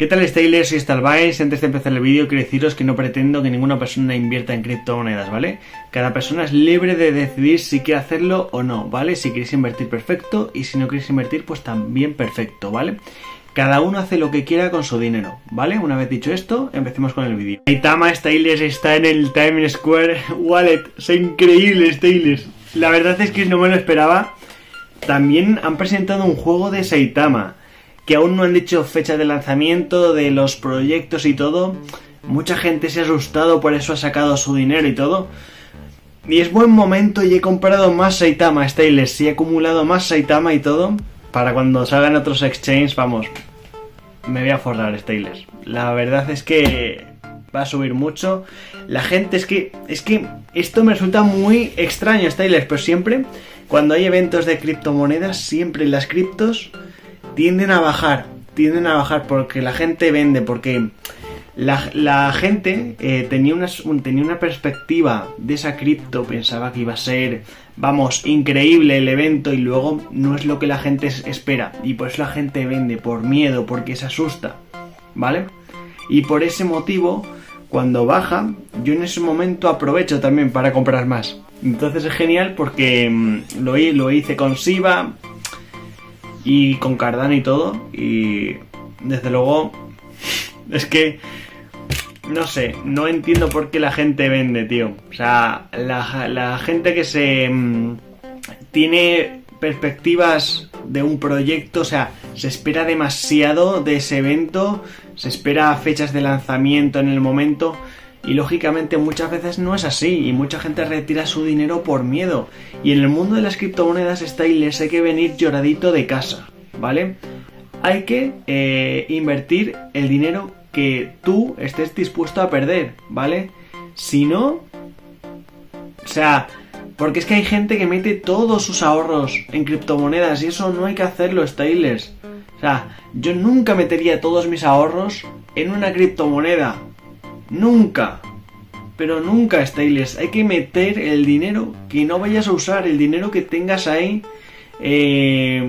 ¿Qué tal estáis? Soy Stalvines. Antes de empezar el vídeo quiero deciros que no pretendo que ninguna persona invierta en criptomonedas, ¿vale? Cada persona es libre de decidir si quiere hacerlo o no, ¿vale? Si queréis invertir perfecto y si no queréis invertir pues también perfecto, ¿vale? Cada uno hace lo que quiera con su dinero, ¿vale? Una vez dicho esto, empecemos con el vídeo. Saitama Styles está en el Times Square Wallet. Es increíble, Styles. La verdad es que no me lo esperaba. También han presentado un juego de Saitama que aún no han dicho fecha de lanzamiento de los proyectos y todo. Mucha gente se ha asustado, por eso ha sacado su dinero y todo. Y es buen momento y he comprado más Saitama Styles y he acumulado más Saitama y todo. Para cuando salgan otros exchanges, vamos, me voy a forrar Styles. La verdad es que va a subir mucho. La gente es que es que esto me resulta muy extraño Styles, pero siempre cuando hay eventos de criptomonedas, siempre las criptos tienden a bajar, tienden a bajar porque la gente vende, porque la, gente eh, tenía, una, tenía una perspectiva de esa cripto, pensaba que iba a ser, vamos, increíble el evento y luego no es lo que la gente espera y por eso la gente vende, por miedo, porque se asusta, ¿vale? Y por ese motivo, cuando baja, yo en ese momento aprovecho también para comprar más. Entonces es genial porque mm, lo, lo hice con Siva, y con Cardano y todo. Y desde luego, es que no sé, no entiendo por qué la gente vende, tío. O sea, la, gente que se mm, tiene perspectivas de un proyecto, o sea, se espera demasiado de ese evento, se espera fechas de lanzamiento en el momento. Y lógicamente muchas veces no es así y mucha gente retira su dinero por miedo. Y en el mundo de las criptomonedas está hay que venir lloradito de casa, ¿vale? Hay que eh, invertir el dinero que tú estés dispuesto a perder, ¿vale? Si no... O sea, porque es que hay gente que mete todos sus ahorros en criptomonedas y eso no hay que hacerlo, Stylers. O sea, yo nunca metería todos mis ahorros en una criptomoneda. Nunca. Pero nunca, Stylers. Hay que meter el dinero que no vayas a usar, el dinero que tengas ahí. Eh,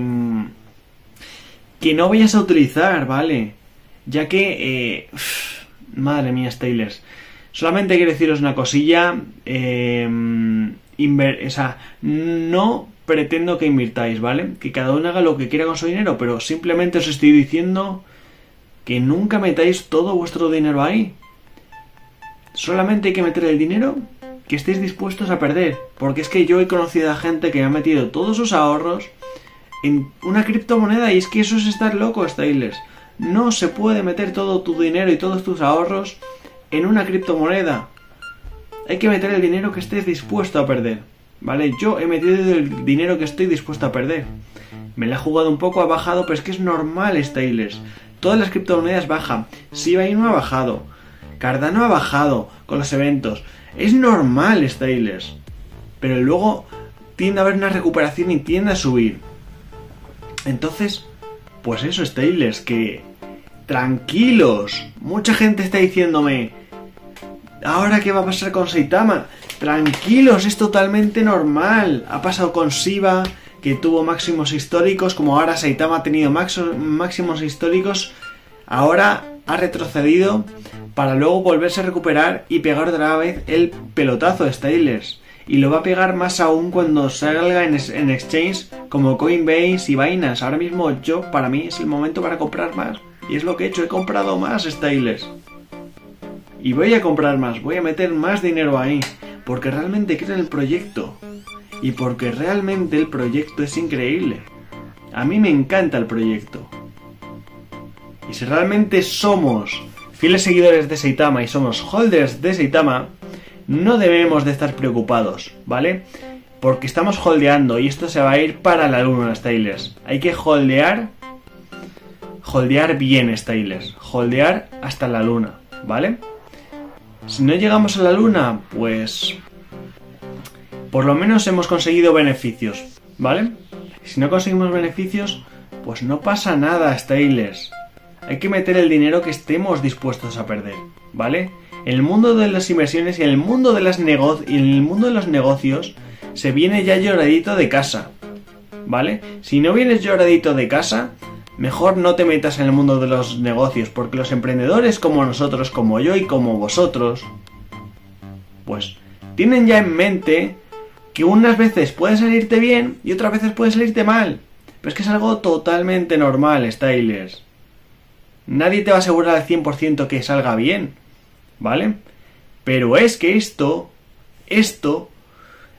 que no vayas a utilizar, ¿vale? Ya que... Eh, madre mía, Stylers. Solamente quiero deciros una cosilla. Eh, o sea, no pretendo que invirtáis, ¿vale? Que cada uno haga lo que quiera con su dinero, pero simplemente os estoy diciendo que nunca metáis todo vuestro dinero ahí. Solamente hay que meter el dinero que estéis dispuestos a perder. Porque es que yo he conocido a gente que ha metido todos sus ahorros en una criptomoneda y es que eso es estar loco, Stylers. No se puede meter todo tu dinero y todos tus ahorros en una criptomoneda. Hay que meter el dinero que estés dispuesto a perder. ¿Vale? Yo he metido el dinero que estoy dispuesto a perder. Me la he jugado un poco, ha bajado, pero es que es normal, Stylers. Todas las criptomonedas bajan. Si no ha bajado. Cardano ha bajado con los eventos. Es normal, Stylers. Pero luego tiende a haber una recuperación y tiende a subir. Entonces, pues eso, Stylers, que tranquilos. Mucha gente está diciéndome, ¿ahora qué va a pasar con Saitama? Tranquilos, es totalmente normal. Ha pasado con Shiba, que tuvo máximos históricos, como ahora Saitama ha tenido máximos históricos. Ahora ha retrocedido para luego volverse a recuperar y pegar otra vez el pelotazo de Stylers. Y lo va a pegar más aún cuando salga en, en exchange como Coinbase y Binance. Ahora mismo yo, para mí, es el momento para comprar más. Y es lo que he hecho, he comprado más Stylers. Y voy a comprar más, voy a meter más dinero ahí. Porque realmente creo en el proyecto. Y porque realmente el proyecto es increíble. A mí me encanta el proyecto. Y si realmente somos fieles seguidores de Saitama y somos holders de Saitama, no debemos de estar preocupados, ¿vale? Porque estamos holdeando y esto se va a ir para la luna, Stylers. Hay que holdear, holdear bien, Stylers. Holdear hasta la luna, ¿vale? Si no llegamos a la luna, pues... Por lo menos hemos conseguido beneficios, ¿vale? Si no conseguimos beneficios, pues no pasa nada, Stylers hay que meter el dinero que estemos dispuestos a perder, ¿vale? En el mundo de las inversiones y en el mundo de, las y en el mundo de los negocios se viene ya lloradito de casa, ¿vale? Si no vienes lloradito de casa, mejor no te metas en el mundo de los negocios, porque los emprendedores como nosotros, como yo y como vosotros, pues tienen ya en mente que unas veces puede salirte bien y otras veces puede salirte mal. Pero es que es algo totalmente normal, Stylers. Nadie te va a asegurar al 100% que salga bien, ¿vale? Pero es que esto, esto,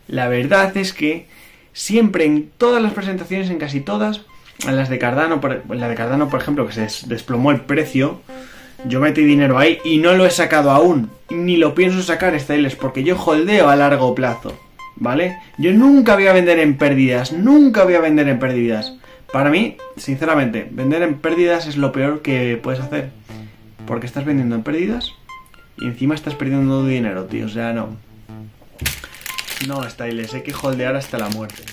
la verdad es que siempre en todas las presentaciones, en casi todas, en las de Cardano, en la de Cardano, por ejemplo, que se desplomó el precio, yo metí dinero ahí y no lo he sacado aún, ni lo pienso sacar, Stylers, porque yo holdeo a largo plazo. ¿vale? Yo nunca voy a vender en pérdidas, nunca voy a vender en pérdidas. Para mí, sinceramente, vender en pérdidas es lo peor que puedes hacer. Porque estás vendiendo en pérdidas y encima estás perdiendo dinero, tío. O sea, no. No, Styles, hay que holdear hasta la muerte.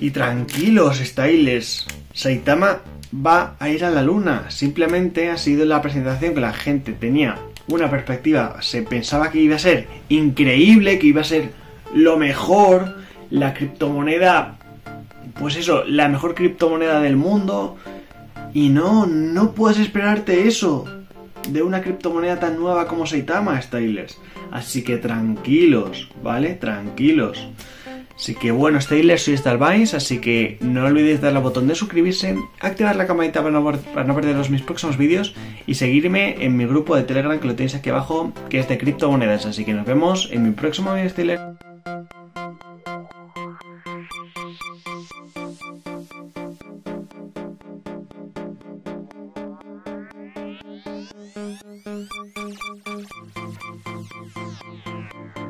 Y tranquilos, Styles. Saitama va a ir a la luna. Simplemente ha sido la presentación que la gente tenía una perspectiva. Se pensaba que iba a ser increíble, que iba a ser lo mejor, la criptomoneda, pues eso, la mejor criptomoneda del mundo. Y no, no puedes esperarte eso de una criptomoneda tan nueva como Saitama, Stylers. Así que tranquilos, ¿vale? Tranquilos. Así que bueno, Stylers, soy Starvines, así que no olvidéis darle al botón de suscribirse, activar la campanita para no, para no perderos mis próximos vídeos y seguirme en mi grupo de Telegram que lo tenéis aquí abajo, que es de criptomonedas. Así que nos vemos en mi próximo video, Stylers. Thank you.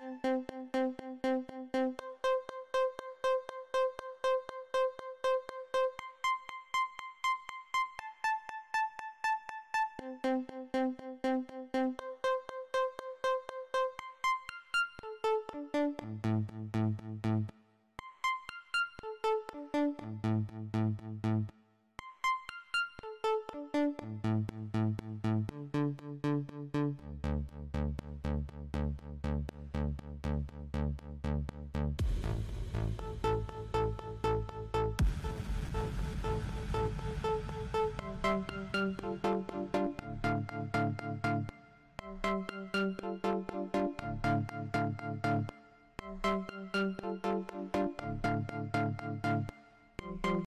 Thank you. Thank you.